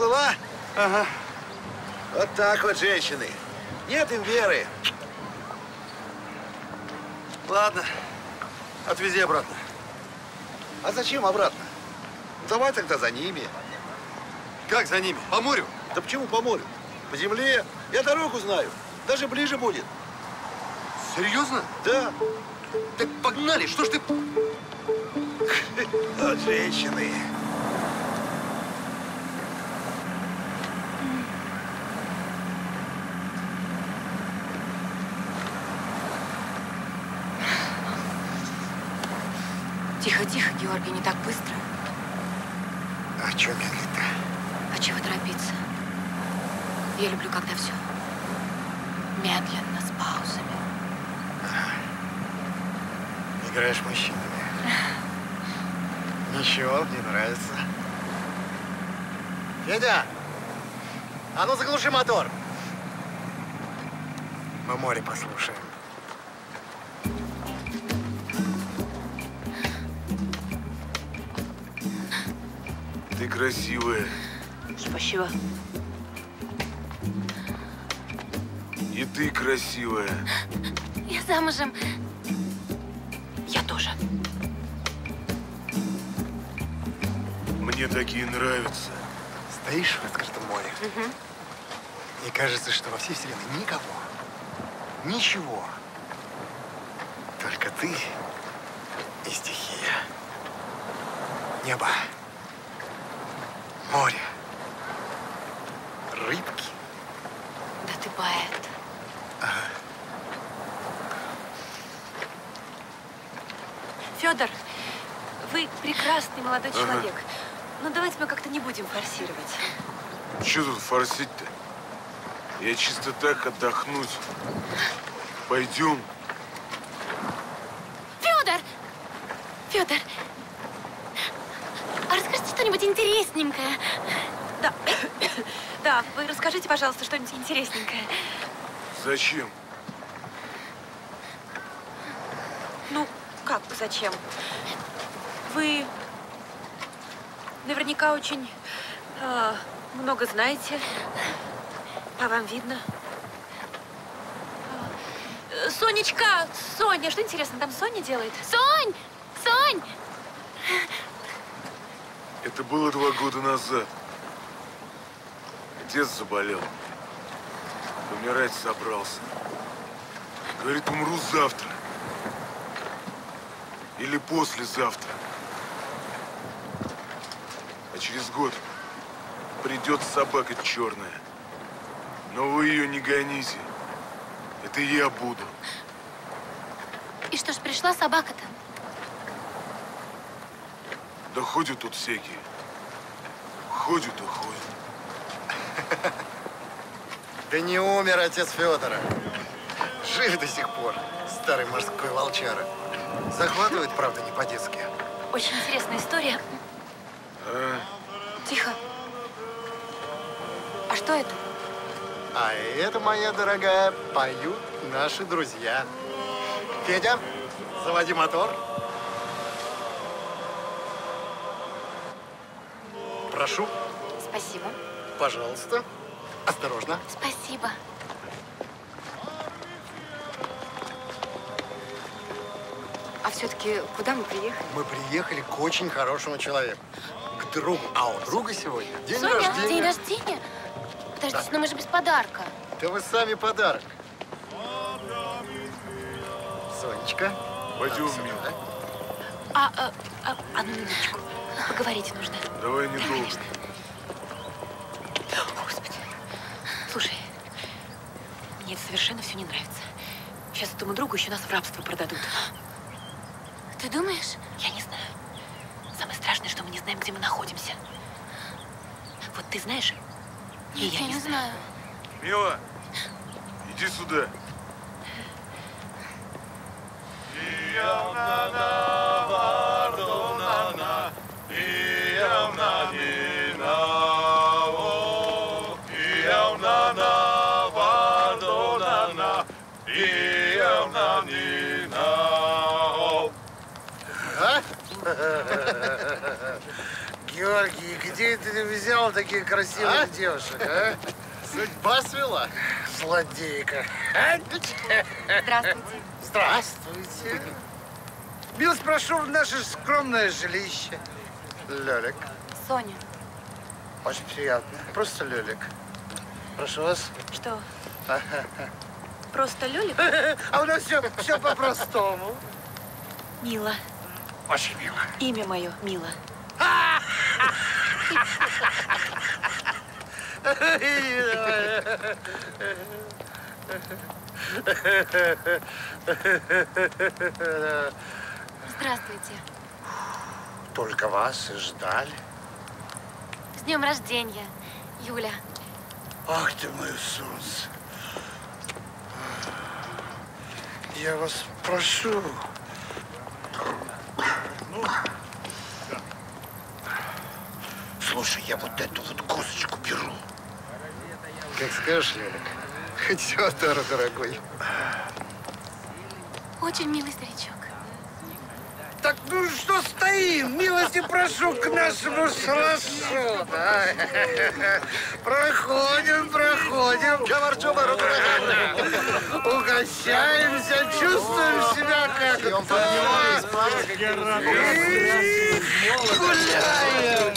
Уплыла? Ага. Вот так вот, женщины. Нет им веры. Ладно. Отвези обратно. А зачем обратно? Давай тогда за ними. Как за ними? По морю? Да почему по морю? По земле. Я дорогу знаю. Даже ближе будет. Серьезно? Да. Так погнали, что ж ты... Вот женщины. Тихо, тихо, Георгий, не так быстро. А что медлить-то? А чего торопиться? Я люблю, когда все медленно, с паузами. Играешь мужчинами. Ничего, мне нравится. Федя! А ну заглуши мотор. Мы море послушаем. Красивая. Спасибо. И ты красивая. Я замужем. Я тоже. Мне такие нравятся. Стоишь в открытом море. И кажется, что во всей вселенной никого. Ничего. Только ты и стихия. Небо. Море. Рыбки. Да ты поэт. Федор, вы прекрасный молодой Ага. человек. Но давайте мы как-то не будем форсировать. Че тут форсить-то? Я чисто так отдохнуть. Пойдем. Федор! Федор! А интересненькое. Да. Да, вы расскажите, пожалуйста, что-нибудь интересненькое. Зачем? Ну, как бы зачем? Вы наверняка очень э, много знаете. По вам видно. Э, Сонечка! Соня! Что интересно, там Соня делает? Сонь! Это было два года назад. Отец заболел. Умирать собрался. Говорит, умру завтра. Или послезавтра. А через год придет собака черная. Но вы ее не гоните. Это я буду. И что ж, пришла собака-то? Да ходят тут всякие. Ходят и ходят. Да не умер отец Федора. Жив до сих пор, старый морской волчара. Захватывает, правда, не по-детски. Очень интересная история. А? Тихо. А что это? А это, моя дорогая, поют наши друзья. Федя, заводи мотор. Прошу, Спасибо. пожалуйста. Осторожно. Спасибо. А все-таки куда мы приехали? Мы приехали к очень хорошему человеку. К другу. А у друга сегодня день Соня, рождения. день рождения? Подождите, но мы же без подарка. Да вы сами подарок. Сонечка. Пойдем, милая. А, а, а, одну минуточку. Поговорить нужно. Давай недолго. Конечно. Господи. Слушай, мне это совершенно все не нравится. Сейчас этому другу еще нас в рабство продадут. Ты думаешь? Я не знаю. Самое страшное, что мы не знаем, где мы находимся. Вот ты знаешь? И я, не знаю. Мила, иди сюда. Георгий, где ты взял таких красивых а? девушек, а? Судьба свела. Злодейка. Здравствуйте. Здравствуйте. Билл прошу в наше скромное жилище. Лёлик. Соня. Очень приятно. Просто Лёлик. Прошу вас. Что? А? Просто Лёлик? А у нас все, все по-простому. Мила. Очень мило. Имя мое Мила. Здравствуйте. Только вас и ждали. С днем рождения, Юля. Ах ты мое солнце. Я вас прошу. Слушай, я вот эту вот косточку беру. Как скажешь, Лелик. Хоть Федор, дорогой. Очень милый старичок. Так ну что стоим? Милости прошу к нашему шалашу. да. Проходим, проходим. Угощаемся, чувствуем себя как дома. И гуляем.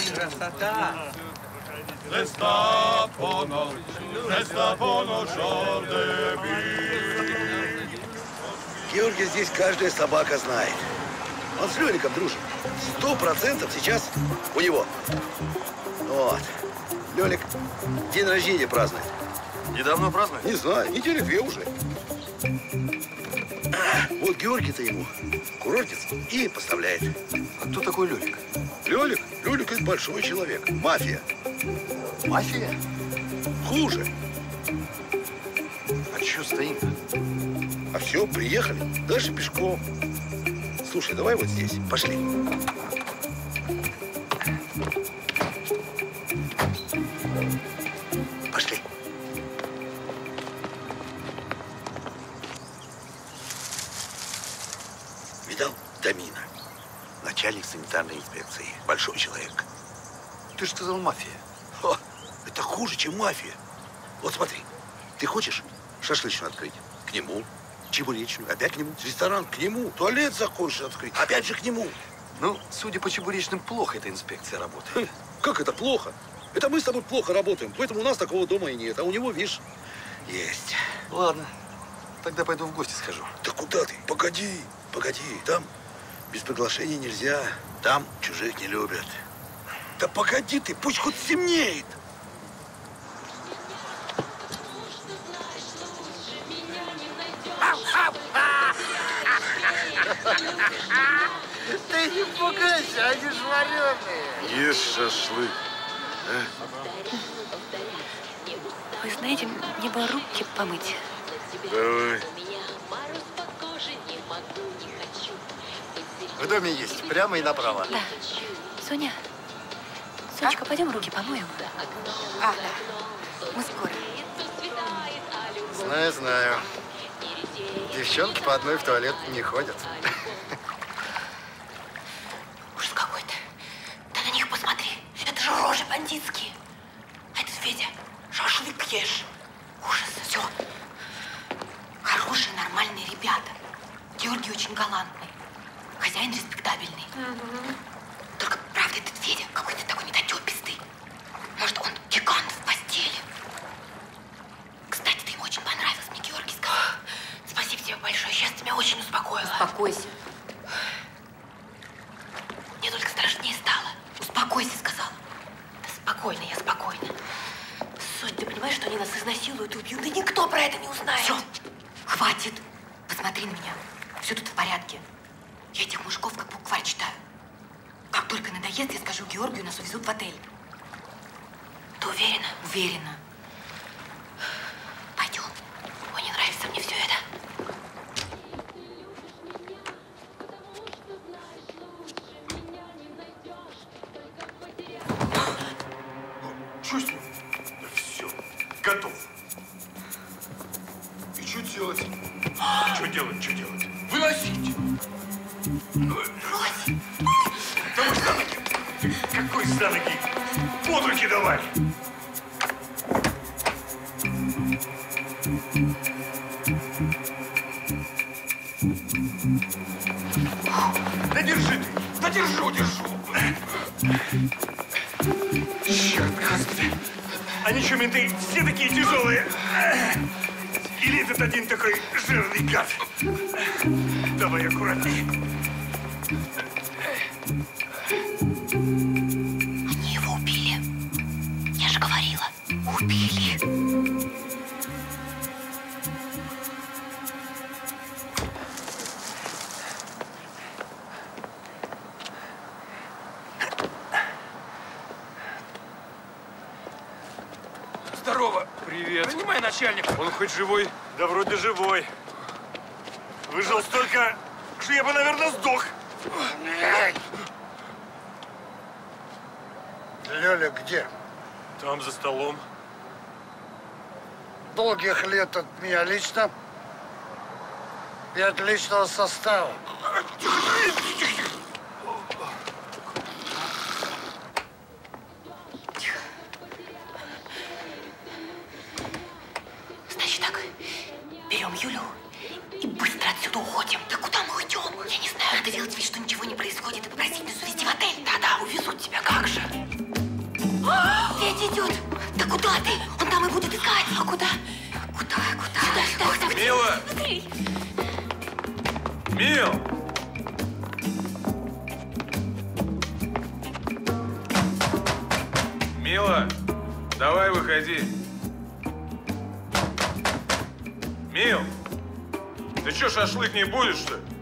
Георгия здесь каждая собака знает. Он с Лёликом дружит. Сто процентов сейчас у него. Вот. Лёлик день рождения празднует. Недавно празднует? Не знаю, недели две уже. Вот Георгий-то ему курортец и поставляет. А кто такой Лёлик? Лёлик? Лёлик это большой человек. Мафия. Мафия? Хуже. А чё стоим-то? А все, приехали. Дальше пешком. Слушай, давай вот здесь. Пошли. Пошли. Видал? Домина. Начальник санитарной инспекции. Большой человек. Ты же сказал мафия. О, это хуже, чем мафия. Вот смотри, ты хочешь шашлычную открыть? К нему. Чебуречную. Опять к нему. Ресторан к нему. Туалет захочешь открыть. Опять же к нему. Ну, судя по чебуречным, плохо эта инспекция работает. Хм, Как это плохо? Это мы с тобой плохо работаем, поэтому у нас такого дома и нет. А у него, видишь, есть. Ладно, тогда пойду в гости схожу. Да куда ты? Погоди, погоди. Там без приглашения нельзя. Там чужих не любят. Да погоди ты, пусть хоть темнеет. Ты не пугайся, они ж вареные. Ешь шашлык. Вы знаете, мне бы руки помыть. Давай. В доме есть, прямо и направо. Да. Соня, Сонечка, пойдем руки помоем. А, да. Мы скоро. Знаю, знаю. Девчонки по одной в туалет не ходят. Ужас какой-то. Ты на них посмотри. Это же рожи бандитские. А этот Федя, шашлык ешь. Ужас, все. Хорошие, нормальные ребята. Георгий очень галантный. Хозяин респектабельный. Только, правда, этот Федя какой-то такой недотепистый. Может, он гигант в постели. Кстати, ты ему очень понравился, мне Георгий сказал. Спасибо тебе большое. Сейчас тебя очень успокоила. Успокойся. Мне только страшнее стало. Успокойся, сказал. Да спокойно, я спокойна. Сонь, ты понимаешь, что они нас изнасилуют и убьют? Да никто про это не узнает. Все, хватит. Посмотри на меня. Все тут в порядке. Я этих мужиков как букварь читаю. Как только надоест, я скажу Георгию, нас увезут в отель. Ты уверена? Уверена. Пойдем. Ой, не нравится мне все это. Чувствую. Да все. Готов. И что делать? Что делать, что делать? Выносить. Брось. Да вы что? Какой за ноги? Под руки давай! Да держи ты! Да держу, держу! Черт, господи! Они что, менты, все такие тяжелые? Этот один такой жирный гад? Давай аккуратней. Меня лично и от личного состава. Значит так, берем Юлю и быстро отсюда уходим. Да куда мы уйдем? Я не знаю. Надо делать вид, что ничего не происходит и попросить нас увезти в отель. Да-да, увезут тебя, как же. Федя идет. Да куда ты? Он там и будет искать. А куда? Куда, Мила! Мил! Мила, давай выходи. Мил, ты что, шашлык не будешь, что ли?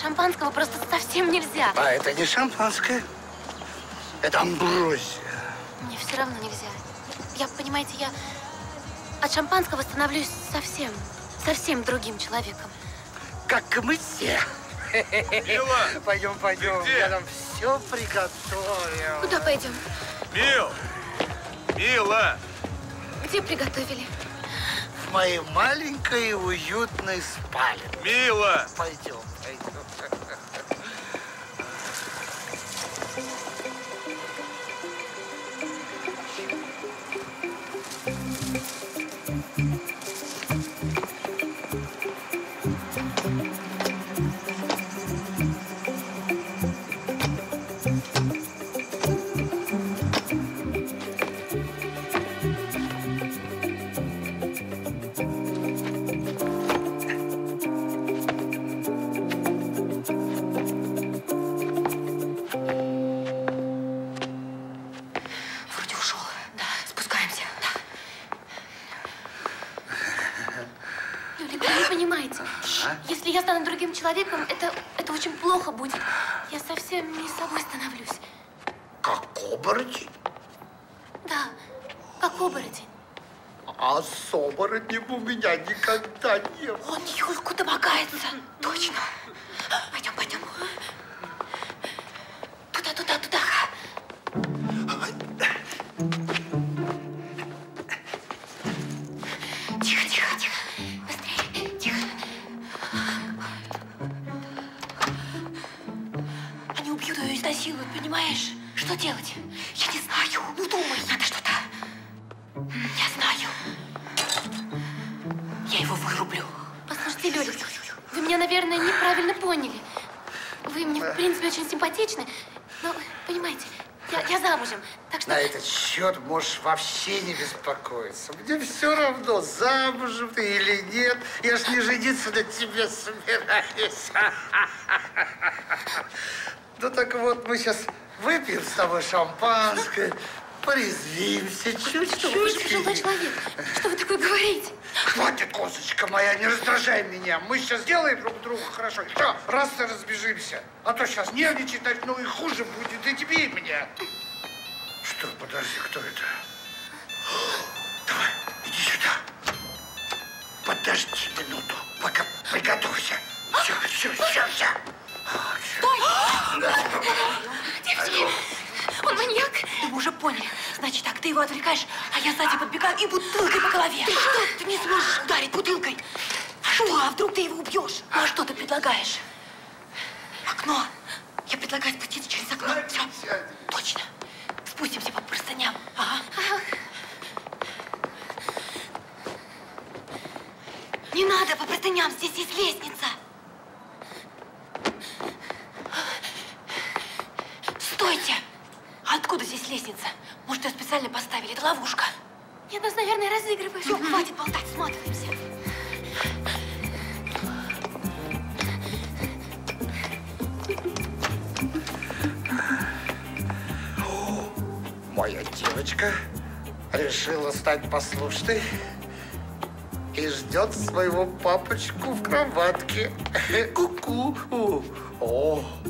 Шампанского просто совсем нельзя. А это не шампанское, это амброзия. Мне все равно нельзя. Я, понимаете, я от шампанского становлюсь совсем, совсем другим человеком. Как и мы все. Мила! Пойдем, пойдем, где? я нам все приготовил. Куда пойдем? Мил! Мила! Где приготовили? В моей маленькой и уютной спальне. Мила! Пойдем, понимаешь? Что делать? Я не знаю. Ну, думай. Надо что-то. Я знаю. Я его вырублю. Послушайте, Лёлик, вы меня, наверное, неправильно поняли. Вы мне, в принципе, очень симпатичны. Но, понимаете, Я, я замужем, так что... На этот счет можешь вообще не беспокоиться. Мне все равно, замужем ты или нет. Я ж не жениться на тебе собираюсь. Ну так вот, мы сейчас выпьем с тобой шампанское, порезвимся чуть-чуть. Что вы, человек. Что вы такое говорите? Хватит, косточка моя, не раздражай меня. Мы сейчас сделаем друг другу хорошо. Все, раз и разбежимся. А то сейчас нервничать начну, и хуже будет и тебе, и мне. Что, подожди, кто это? Давай, иди сюда. Подожди минуту, пока приготовься. Все, все, все, все. Девочки, он маньяк? Да мы уже поняли. Значит так, ты его отвлекаешь, а я сзади подбегаю и бутылкой по голове. Ты что? Ты не сможешь ударить бутылкой. Что? А вдруг ты его убьешь? Ну а что ты предлагаешь? Окно. Я предлагаю спуститься через окно. Все. Точно. Спустимся по простыням. Ага. Не надо по простыням, здесь есть лестница. Стойте! А откуда здесь лестница? Может, ее специально поставили? Это ловушка. Нет, нас, наверное, разыгрываешь. Все, хватит болтать, сматываемся. Моя девочка решила стать послушной и ждет своего папочку в кроватке. Ку-ку. О. Ку-ку.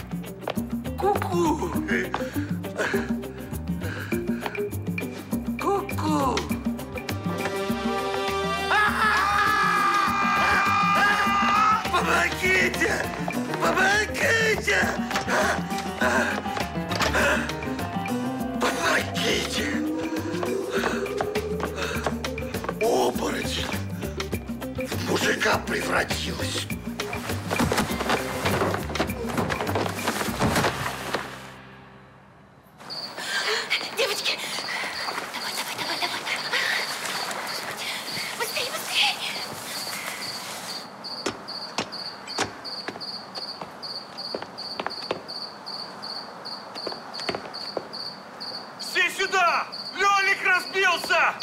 превратилась. Девочки! Давай, давай, давай, давай. Быстрее, быстрее! Все сюда! Лёлик разбился!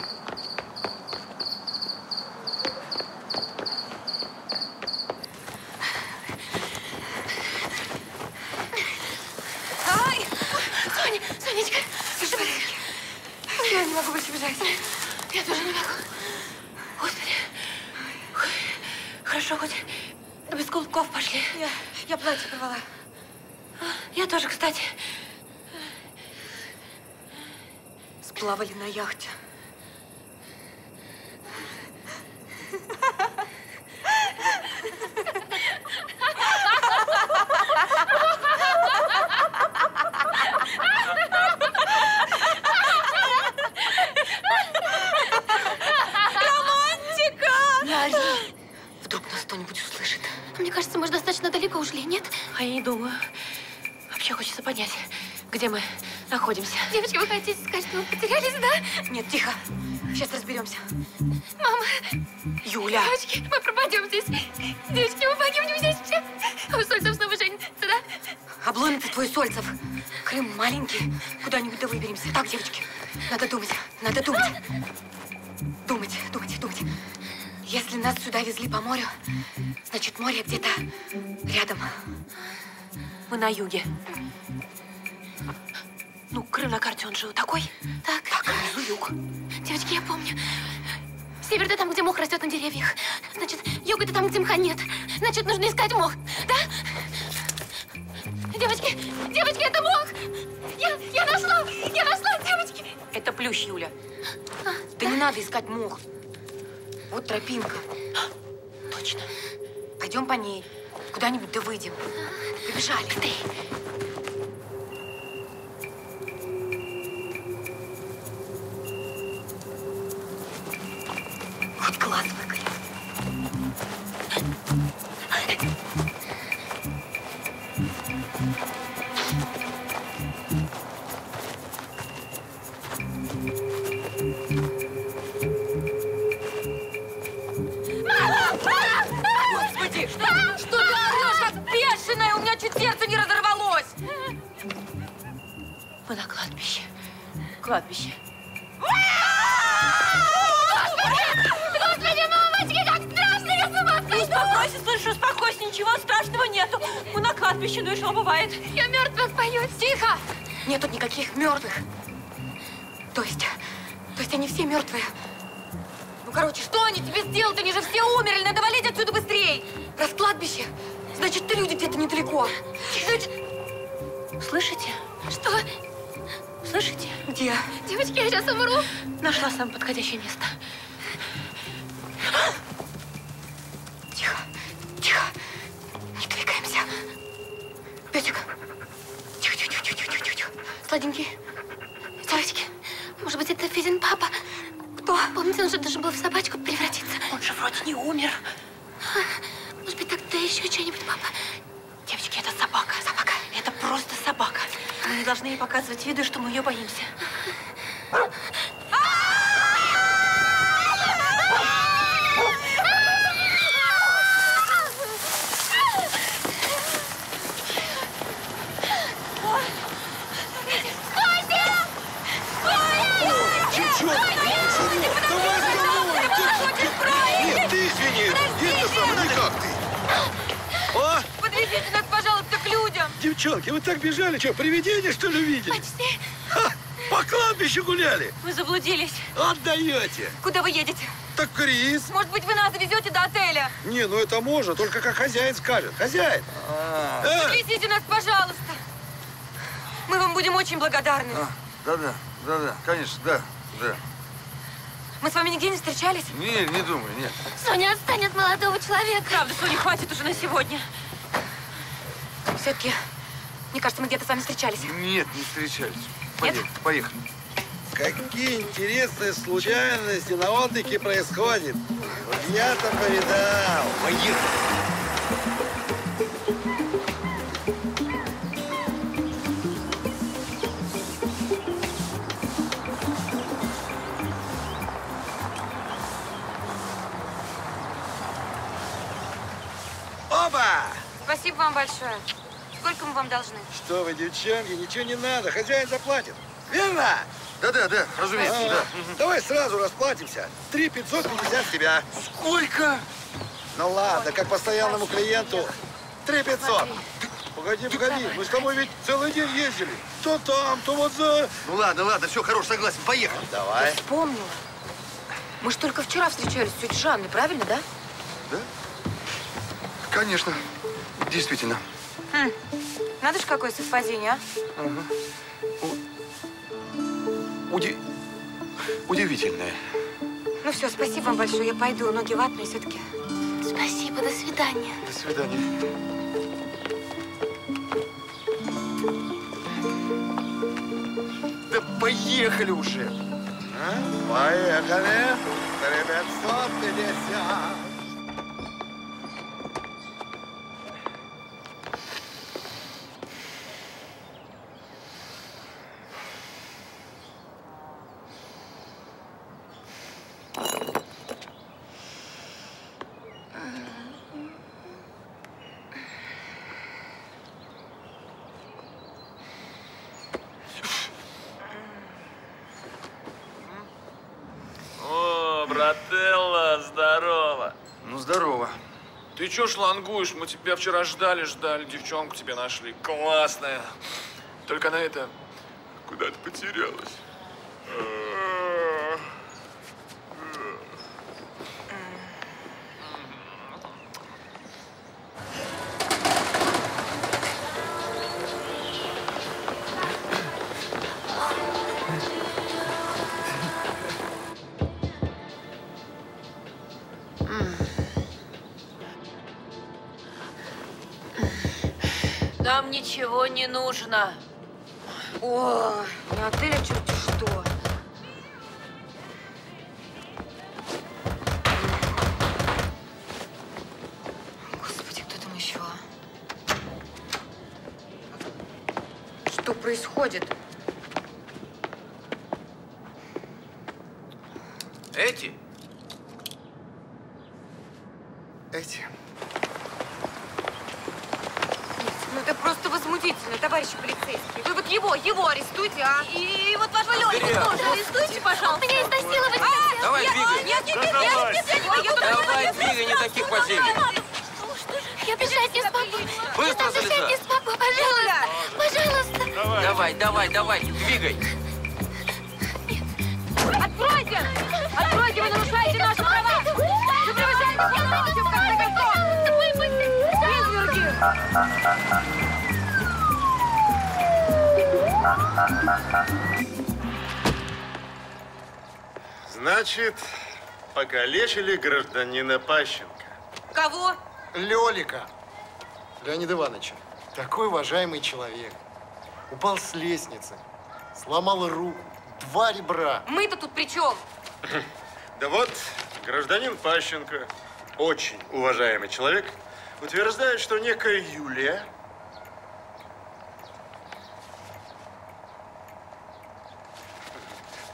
Ай! Соня, Сонечка, что ты? Я не могу больше бежать. Я тоже не могу. Господи. Ой, Хорошо, хоть без кулаков пошли. Я, я платье порвала. Я тоже, кстати. Сплавали на яхте. На юге. Ну, Крым на карте, он же такой. Так. Так, а внизу юг. Девочки, я помню. Север это там, где мох растет на деревьях. Значит, юг это там, где мха нет. Значит, нужно искать мох, да? Девочки, девочки, это мох! Я, я нашла! Я нашла, девочки! Это плющ, Юля. Да не надо искать мох. Вот тропинка. Точно. Пойдем по ней. Куда-нибудь да выйдем. Побежали. Ты. Нашла самое подходящее место. Тихо, тихо. Не двигаемся. Петик. Тихо, тихо, тихо, тихо, тихо, тихо. Сладенький. Девочки, может быть, это Федин папа? Кто? Помните, он же должен был в собачку превратиться? Он же вроде не умер. Может быть, тогда еще что-нибудь, папа? Девочки, это собака. Собака. Это просто собака. Мы не должны ей показывать виду, что мы ее боимся. Девчонка, чего? Давай остановим! Нет, ты извини, это самое, не как ты. О, Подвезите нас, пожалуйста, к людям. Девчонки, вы так бежали, что, привидение, что ли, увидели? Почти. Ха, по кладбищу гуляли. Мы заблудились. Отдаете. Куда вы едете? Так Крис. Может быть, вы нас довезете до отеля? Не, ну это можно, только как хозяин скажет. Хозяин. Э, Подвезите нас, пожалуйста. Мы вам будем очень благодарны. Да-да, да-да, конечно, да, да. Мы с вами нигде не встречались? Не, не думаю, нет. Соня отстань от молодого человека. Правда, Соня, хватит уже на сегодня. Все-таки, мне кажется, мы где-то с вами встречались. Нет, не встречались. Поехали, поехали. Какие интересные случайности на отдыхе происходят. Вот я-то повидал. Поехали. Оба! Спасибо вам большое. Сколько мы вам должны? Что вы, девчонки, ничего не надо, хозяин заплатит. Верно? Да-да, да, разумеется, А, да. Давай сразу расплатимся. Три пятьсот пятьдесят с тебя. Сколько? Ну ладно, как постоянному клиенту. Три пятьсот. Погоди, погоди, мы с тобой ведь целый день ездили. То там, то вот за... Ну ладно, ладно, все, хорош, согласен, поехали. Давай. Вспомнила. Мы же только вчера встречались с тетей Жанной, правильно, да? Конечно, действительно. Хм. Надо же какое совпадение, а? Угу. Уди... Удивительное. Ну все, спасибо вам большое. Я пойду. Ноги ватные все-таки. Спасибо. До свидания. До свидания. Да поехали уже. А? Поехали. 350. брателла, здорово. Ну, здорово. Ты чё шлангуешь? Мы тебя вчера ждали, ждали, девчонку тебе нашли. Классная. Только на это куда-то потерялась. Нужно. О, не отель, а двигай. Откройте! Откройте, вы нарушаете наши права! Вы превышаете полномочия, в конце концов! Изверги! Значит, покалечили гражданина Пащенко. Кого? Лелика. Леонид Иванович, такой уважаемый человек. Упал с лестницы, сломал руку, два ребра. Мы-то тут при чем? Да вот, гражданин Пащенко, очень уважаемый человек, утверждает, что некая Юлия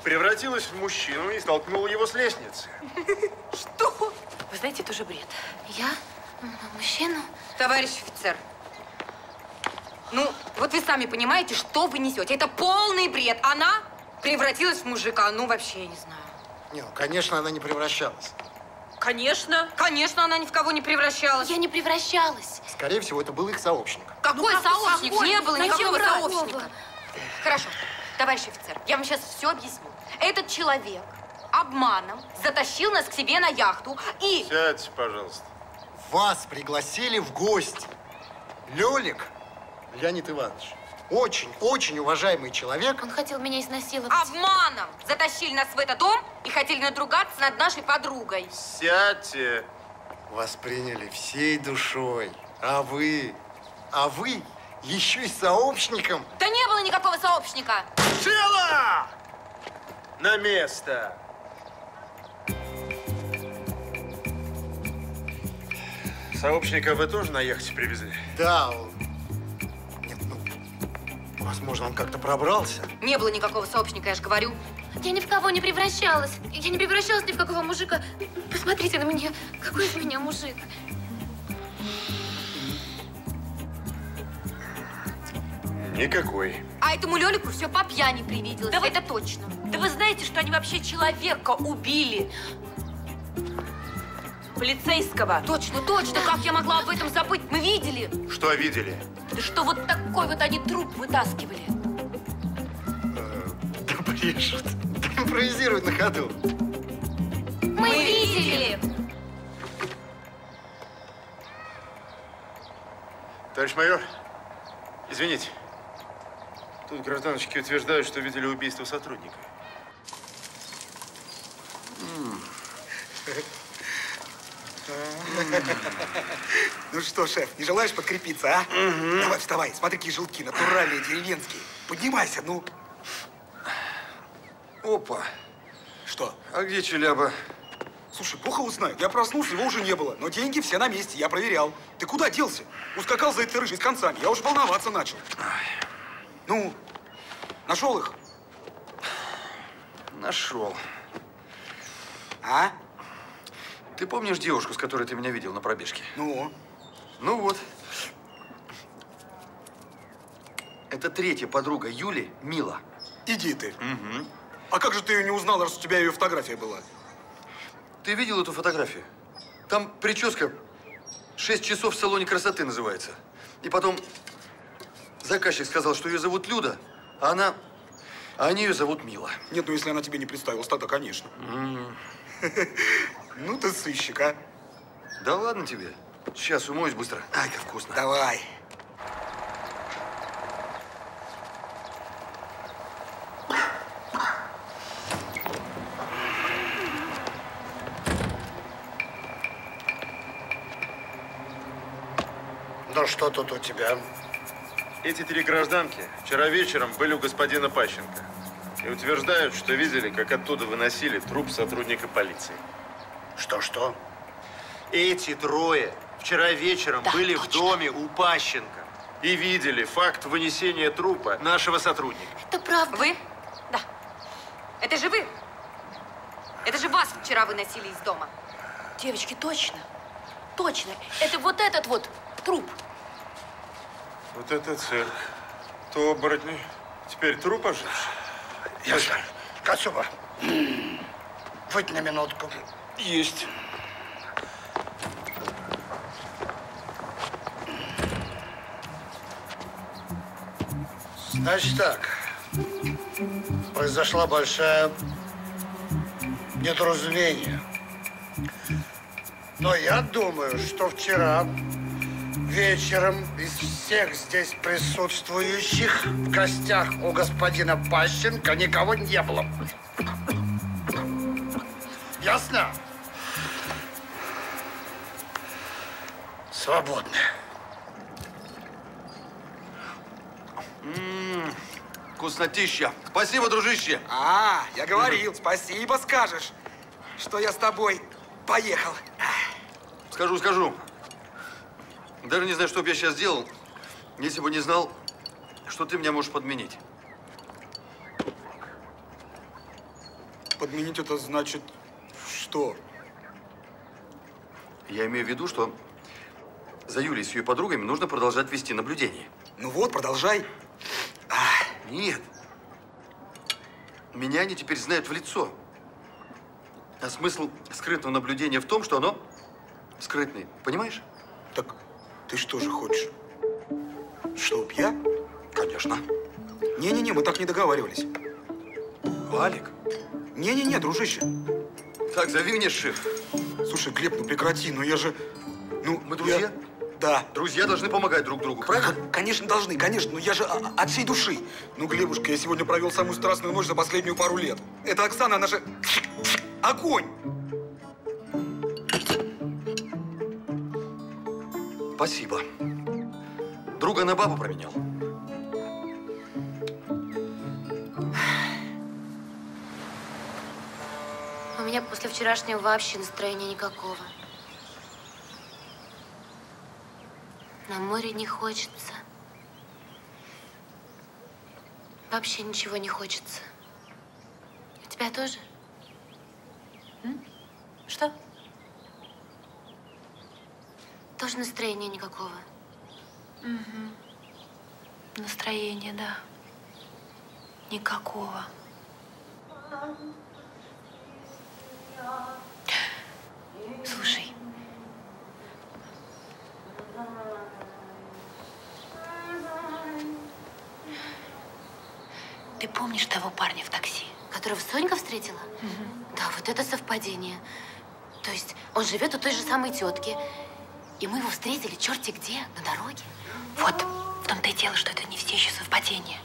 превратилась в мужчину и столкнула его с лестницы. Что? Вы знаете, это уже бред. Я? Мужчину? Товарищ офицер, ну, вот вы сами понимаете, что вы несете. Это полный бред. Она превратилась в мужика. Ну, вообще, я не знаю. Не, ну, конечно, она не превращалась. Конечно, конечно, она ни в кого не превращалась. Я не превращалась. Скорее всего, это был их сообщник. Какой Ну, какой сообщник? сообщник? Не было Зачем никакого врать? сообщника. Хорошо, товарищ офицер, я вам сейчас все объясню. Этот человек обманом затащил нас к себе на яхту и... Сядьте, пожалуйста. Вас пригласили в гости. Лелик Леонид Иванович. Очень, очень уважаемый человек. Он хотел меня изнасиловать. Обманом затащили нас в этот дом и хотели надругаться над нашей подругой. Сядьте. Вас приняли всей душой. А вы, а вы еще и сообщником. Да не было никакого сообщника. Дело! На место. Сообщника вы тоже на яхте привезли? Да, он... Возможно, он как-то пробрался. Не было никакого сообщника, я же говорю. Я ни в кого не превращалась. Я не превращалась ни в какого мужика. Посмотрите на меня. Какой из меня мужик. Никакой. А этому Лелику все по пьяни привиделось. Да вы- это точно. Да вы знаете, что они вообще человека убили? Полицейского. Точно, точно. Как я могла об этом забыть? Мы видели. Что видели? Да что вот такой вот они труп вытаскивали. Да брешут. Да импровизируют на ходу. Мы, видели. Товарищ майор, извините. Тут гражданочки утверждают, что видели убийство сотрудника. Ну что, шеф, не желаешь подкрепиться, а? Давай, вставай, смотри, какие желтки, натуральные, деревенские. Поднимайся, ну. Опа. Что? А где Челяба? Слушай, плохо узнаю. Я проснулся, его уже не было. Но деньги все на месте, я проверял. Ты куда делся? Ускакал за этой рыжей с концами. Я уже волноваться начал. Ну, нашел их? Нашел. А? Ты помнишь девушку, с которой ты меня видел на пробежке? Ну? Ну вот. Это третья подруга Юли, Мила. Иди ты. Угу. А как же ты ее не узнал, раз у тебя ее фотография была? Ты видел эту фотографию? Там прическа «Шесть часов в салоне красоты» называется. И потом заказчик сказал, что ее зовут Люда, а она... А они ее зовут Мила. Нет, ну если она тебе не представилась, тогда конечно. Ну ты сыщик, а? Да ладно тебе. Сейчас умоюсь быстро. Ай, как вкусно. Давай. Ну что тут у тебя? Эти три гражданки вчера вечером были у господина Пащенко. И утверждают, что видели, как оттуда выносили труп сотрудника полиции. Что-что? Эти трое вчера вечером Да, были в точно. доме у Пащенко. И видели факт вынесения трупа нашего сотрудника. Это правда. Вы? Да. Это же вы. Это же вас вчера выносили из дома. Девочки, точно. Точно. Это вот этот вот труп. Вот это цирк. То оборотни, теперь труп оживший. Ясно. Кацуба, выйдь на минутку. Есть. Значит так, произошла большая недоразумение. Но я думаю, что вчера вечером из всех здесь присутствующих в гостях у господина Пащенко никого не было. Ясно? Свободны. М, Вкуснотища. Спасибо, дружище. А, я говорил, спасибо скажешь, что я с тобой поехал. Скажу, скажу. Даже не знаю, что бы я сейчас сделал, если бы не знал, что ты меня можешь подменить. Подменить это значит что? Я имею в виду, что за Юлей с ее подругами нужно продолжать вести наблюдение. Ну вот, продолжай. Нет. Меня они теперь знают в лицо. А смысл скрытого наблюдения в том, что оно скрытное. Понимаешь? Так ты что же хочешь? Чтоб я? Конечно. Не-не-не, мы так не договаривались. Валик. Не-не-не, дружище. Так, зови мне шеф. Слушай, Глеб, ну прекрати, ну я же... Ну, Мы друзья? я- Да. Друзья должны помогать друг другу, правильно? К- Конечно, должны, конечно, но я же от всей души. Ну, Глебушка, я сегодня провел самую страстную ночь за последнюю пару лет. Это Оксана, она же... Огонь! Спасибо. Друга на бабу променял. У меня после вчерашнего вообще настроения никакого. На море не хочется. Вообще ничего не хочется. У тебя тоже? М? Что? Тоже настроения никакого. Угу. Настроение, да. Никакого. Слушай. Ты помнишь того парня в такси? Которого Сонька встретила? Да, вот это совпадение. То есть он живет у той же самой тетки. И мы его встретили черти где, на дороге. Вот, в том-то и дело, что это не все еще совпадения.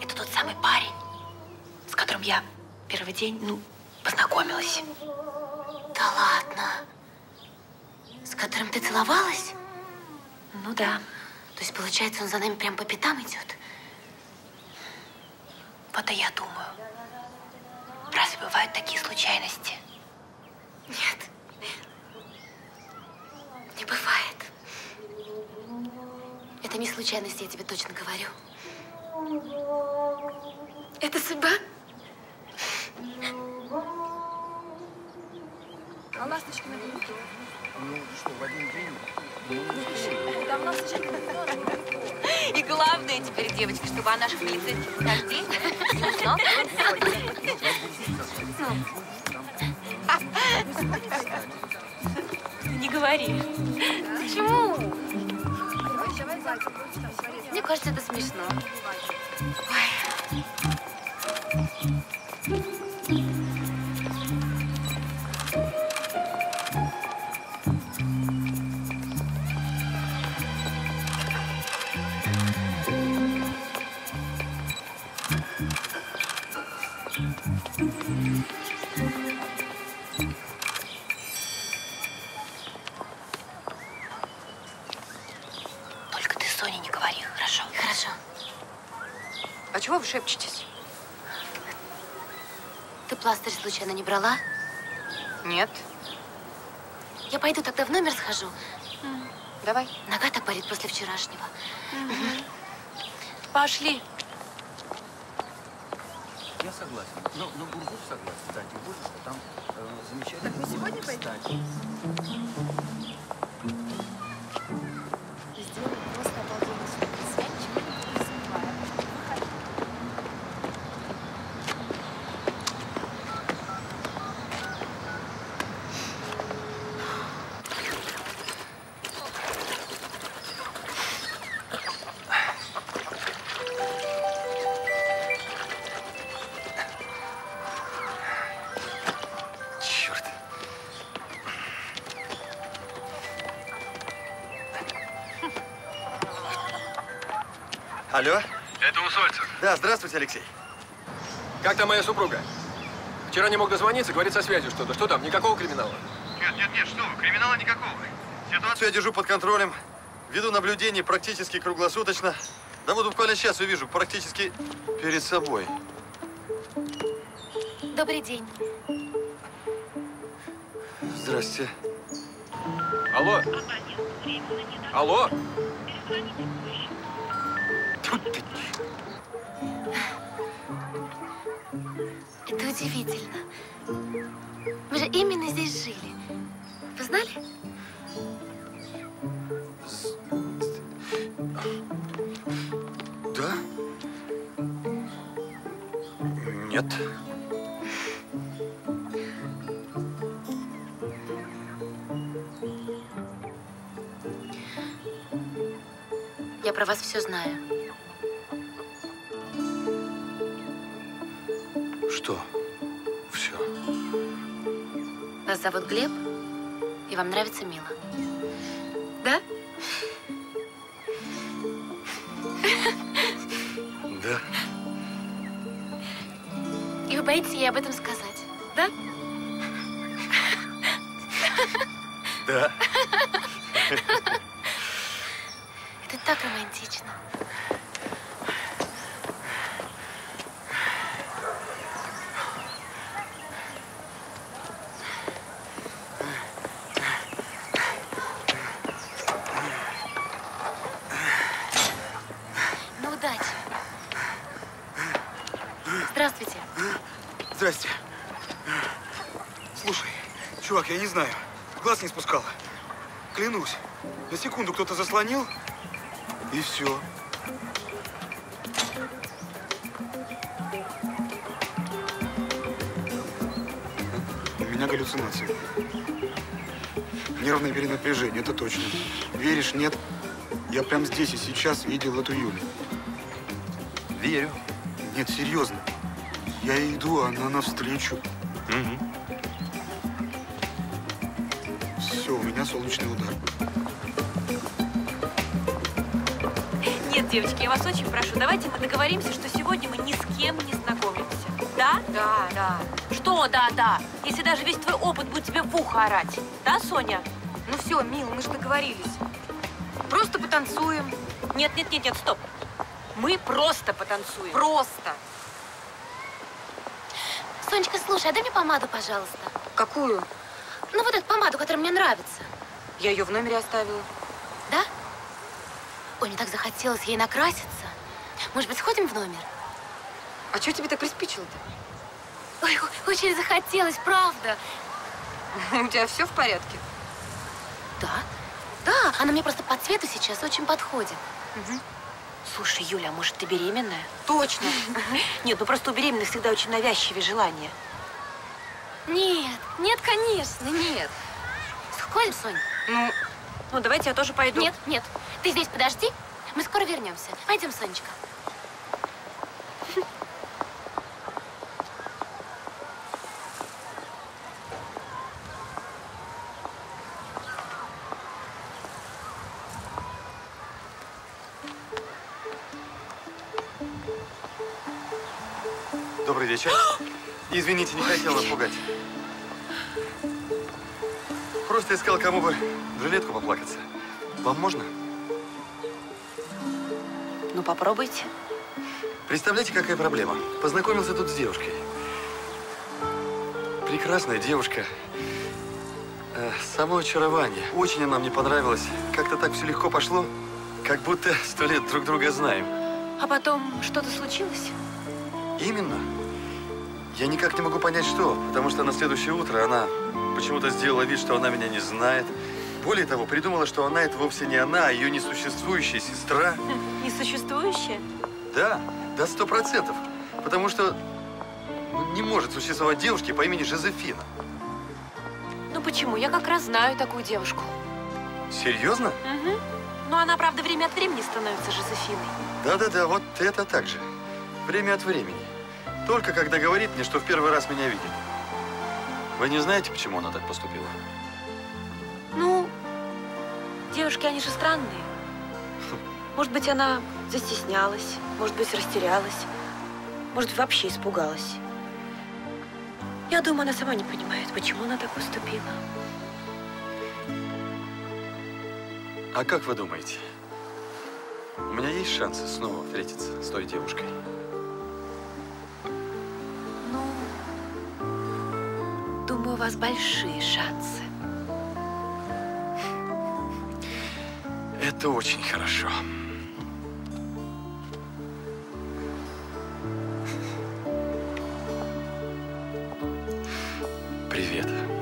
Это тот самый парень, с которым я первый день, ну, познакомилась. Да ладно. С которым ты целовалась? Ну да. То есть, получается, он за нами прям по пятам идет? Вот и я думаю. Разве бывают такие случайности? Нет. Не бывает. Это не случайность, я тебе точно говорю. Это судьба? А ласточки на? Ну что, в один день? И главное теперь, девочки, чтобы о наших полицейских хождениях не узнал Не говори. Почему? Мне кажется, это смешно. Только брала? Нет. Я пойду тогда в номер схожу. Давай. Нога так болит после вчерашнего. Пошли. Я согласен. Но, но Бургуш согласен. Да, тем более, что там э, замечательно. Так мы сегодня пойдем? Да, здравствуйте, Алексей. Как там моя супруга? Вчера не мог дозвониться, говорит со связью что-то. Что там, никакого криминала? Нет, нет, нет, что вы, криминала никакого. Ситуацию я держу под контролем. Веду наблюдение практически круглосуточно. Да вот буквально сейчас увижу практически перед собой. Добрый день. Здрасте. Алло? Алло? Удивительно. Мы же именно здесь жили. Вы знали? Да? Нет. Я про вас все знаю. Зовут Глеб, и вам нравится Мила. Да? Да. И вы боитесь ей об этом сказать, да? Да. Это так романтично. Ну, удачи. Здравствуйте. Здрасте. Слушай, чувак, я не знаю. Глаз не спускал. Клянусь. На секунду кто-то заслонил, и все. У меня галлюцинации. Нервное перенапряжение, это точно. Веришь, нет? Я прям здесь и сейчас видел эту Юлю. Верю. Нет, серьезно. Я иду, а она навстречу. Все, солнечный удар. Нет, девочки, я вас очень прошу, давайте мы договоримся, что сегодня мы ни с кем не знакомимся. Да? Да, да. Что да, да? Если даже весь твой опыт будет тебе в ухо орать. Да, Соня? Ну все, Мил, мы же договорились. Просто потанцуем. Нет, нет, нет, нет, стоп. Мы просто потанцуем. Просто. Сонечка, слушай, а дай мне помаду, пожалуйста. Какую? Ну, вот эту помаду, которая мне нравится. Я ее в номере оставила. Да? Ой, мне так захотелось ей накраситься. Может быть, сходим в номер? А что тебе так приспичило-то? Ой, очень захотелось, правда. У тебя все в порядке? Да, да, она мне просто по цвету сейчас очень подходит. Слушай, Юля, а может, ты беременная? Точно. Нет, ну просто у беременных всегда очень навязчивые желания. Нет, нет, конечно, нет. Сходим, Сонь? Ну, ну давайте я тоже пойду. Нет, нет, ты здесь подожди, мы скоро вернемся. Пойдем, Сонечка. Добрый вечер. Извините, не хотел напугать. Просто искал, кому бы в жилетку поплакаться. Вам можно? Ну, попробуйте. Представляете, какая проблема? Познакомился тут с девушкой. Прекрасная девушка. Э, само очарование. Очень она мне понравилась. Как-то так все легко пошло, как будто сто лет друг друга знаем. А потом что-то случилось? Именно. Я никак не могу понять, что. Потому что на следующее утро она почему-то сделала вид, что она меня не знает. Более того, придумала, что она это вовсе не она, а ее несуществующая сестра. Несуществующее? Да, да сто процентов. Потому что ну, не может существовать девушки по имени Жозефина. Ну почему? Я как раз знаю такую девушку. Серьезно? Угу. Ну, она, правда, время от времени становится Жозефиной. Да-да-да, вот это так же. Время от времени. Только когда говорит мне, что в первый раз меня видит. Вы не знаете, почему она так поступила? Ну, девушки, они же странные. Может быть, она застеснялась, может быть, растерялась, может, вообще испугалась. Я думаю, она сама не понимает, почему она так поступила. А как вы думаете, у меня есть шансы снова встретиться с той девушкой? Вас большие шансы. Это очень хорошо. Привет. Привет.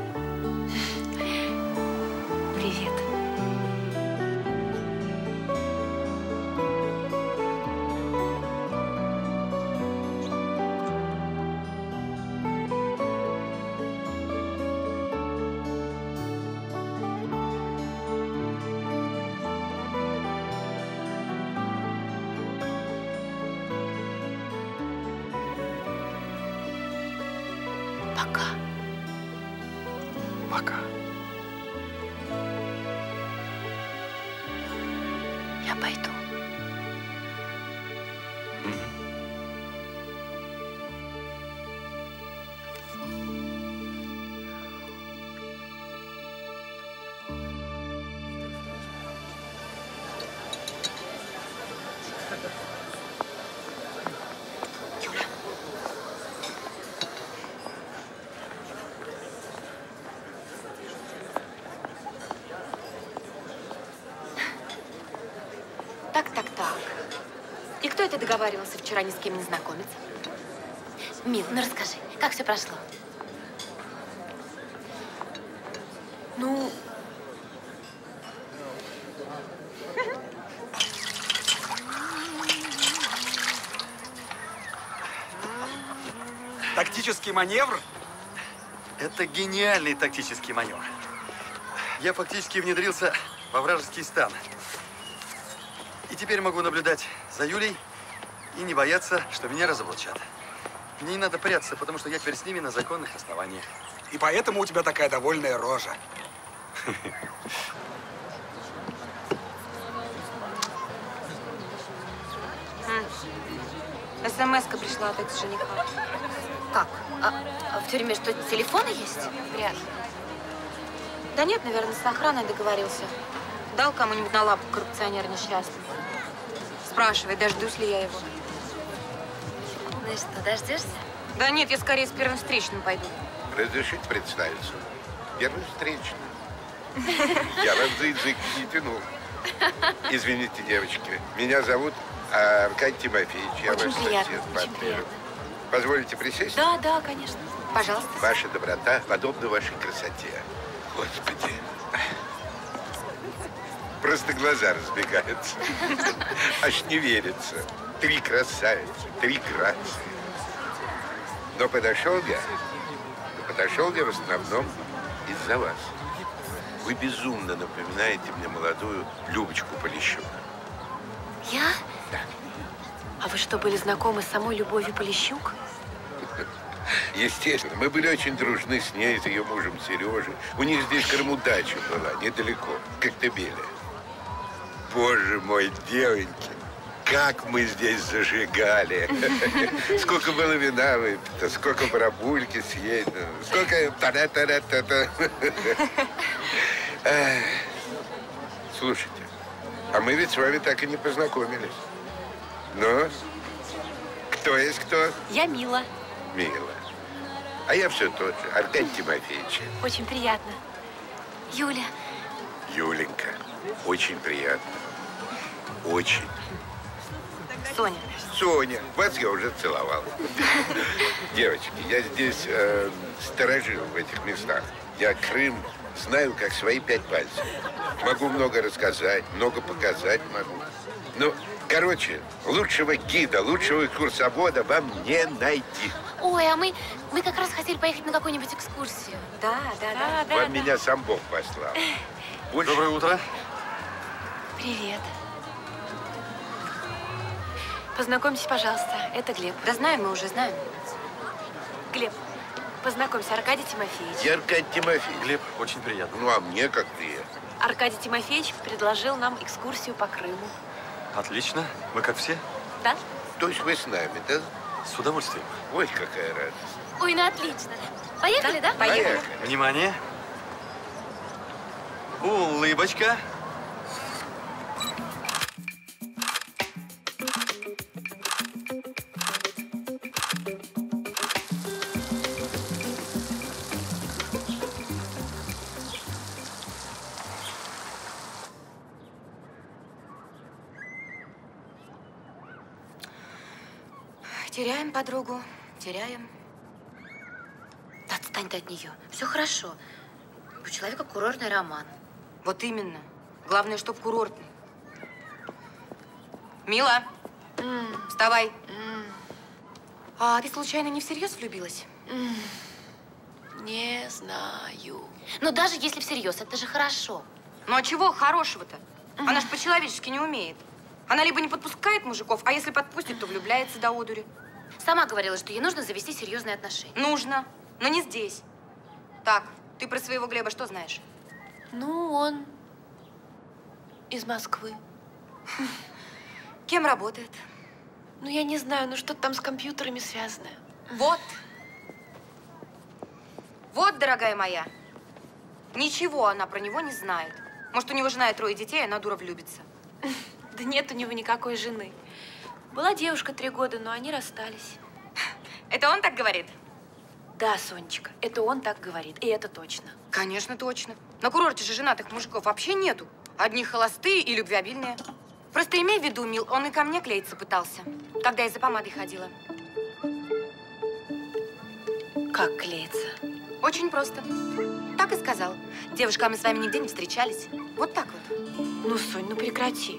И кто это договаривался вчера ни с кем не знакомиться? Мил, ну расскажи, как все прошло? Ну, Тактический маневр? Это гениальный тактический маневр. Я фактически внедрился во вражеский стан. И теперь могу наблюдать за Юлей и не бояться, что меня разоблачат. Мне не надо прятаться, потому что я теперь с ними на законных основаниях. И поэтому у тебя такая довольная рожа. СМС-ка пришла от экс-жениха. Как? А, а в тюрьме что, телефоны есть? Вряд ли. Да нет, наверное, с охраной договорился. Дал кому-нибудь на лапу коррупционер несчастный. Спрашивай, дождусь ли я его. Ну и что, дождешься? Да нет, я скорее с первым встречным пойду. Разрешите представиться? Первый встречный. Я вас за язык не тянул. Извините, девочки. Меня зовут Аркадий Тимофеевич. Я Очень ваш приятно, сосед по отелю. Позволите присесть? Да, да, конечно. Пожалуйста. Ваша доброта подобна вашей красоте. Господи. Просто глаза разбегаются. Аж не верится. Три красавицы, три грации. Но подошел я, подошел я в основном из-за вас. Вы безумно напоминаете мне молодую Любочку Полищук. Я? Да. А вы что, были знакомы с самой Любовью Полищук? Естественно, мы были очень дружны с ней, с ее мужем Сережей. У них здесь Крыму дача была, недалеко, как Коктебеля. Боже мой, девоньки, как мы здесь зажигали. Сколько было вина выпито, сколько барабульки съедено, сколько... та-да-та-да-та-та. Эх. Слушайте, а мы ведь с вами так и не познакомились. Ну, кто есть кто? Я Мила. Мила. А я все тот же, Аркадий Тимофеевич. Очень приятно. Юля. Юленька, очень приятно. Очень. Соня. Соня, вас я уже целовал. Девочки, я здесь э, сторожил в этих местах. Я Крым знаю как свои пять пальцев. Могу много рассказать, много показать могу. Ну, короче, лучшего гида, лучшего экскурсовода вам не найти. Ой, а мы, мы как раз хотели поехать на какую-нибудь экскурсию. Да, да, да. вам меня сам Бог послал. Больше... Доброе утро. Привет. Познакомьтесь, пожалуйста. Это Глеб. Да знаем, мы уже знаем. Глеб, познакомься, Аркадий Тимофеевич. Я Аркадий Тимофеевич. Глеб, очень приятно. Ну, а мне как приятно. Аркадий Тимофеевич предложил нам экскурсию по Крыму. Отлично. Вы как все? Да? То есть вы с нами, да? С удовольствием. Ой, какая радость. Ой, ну отлично. Поехали, да? Поехали. Внимание. Улыбочка. Теряем подругу, теряем. Да отстань ты от нее. Все хорошо. У человека курортный роман. Вот именно. Главное, чтоб курортный. Мила, вставай. А ты случайно не всерьез влюбилась? Не знаю. Но даже если всерьез, это же хорошо. Ну а чего хорошего-то? Она ж по-человечески не умеет. Она либо не подпускает мужиков, а если подпустит, то влюбляется до одури. Сама говорила, что ей нужно завести серьезные отношения. Нужно, но не здесь. Так, ты про своего Глеба что знаешь? Ну, он из Москвы. Кем работает? Ну, я не знаю, ну что там с компьютерами связано. Вот. Вот, дорогая моя. Ничего она про него не знает. Может, у него жена и трое детей, а она дура влюбится. Да нет у него никакой жены. Была девушка три года, но они расстались. Это он так говорит? Да, Сонечка, это он так говорит, и это точно. Конечно, точно. На курорте же женатых мужиков вообще нету. Одни холостые и любвеобильные. Просто имей в виду, Мил, он и ко мне клеиться пытался, когда я за помадой ходила. Как клеится? Очень просто. Так и сказал. Девушка, а мы с вами нигде не встречались. Вот так вот. Ну, Сонь, ну прекрати.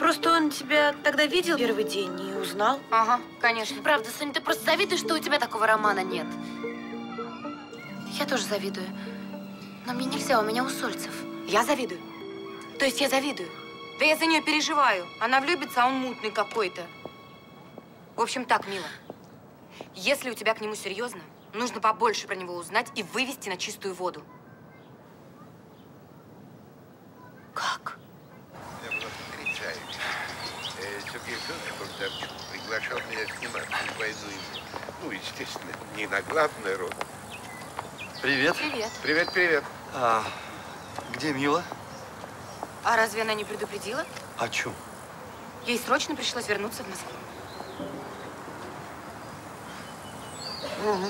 Просто он тебя тогда видел первый день и узнал. Ага, конечно. Правда, Соня, ты просто завидуешь, что у тебя такого романа нет. Я тоже завидую. Но мне нельзя, у меня у Сольцев. Я завидую. То есть я завидую. Да я за нее переживаю. Она влюбится, а он мутный какой-то. В общем, так, Мила. Если у тебя к нему серьезно, нужно побольше про него узнать и вывести на чистую воду. Как? Я была потрясающая. Э, Сергей Бондарчук приглашал меня сниматься в «Войну мир». Ну, естественно, не на главную роль. Привет. Привет. Привет, привет. А где Мила? А разве она не предупредила? О чем? Ей срочно пришлось вернуться в Москву. Угу.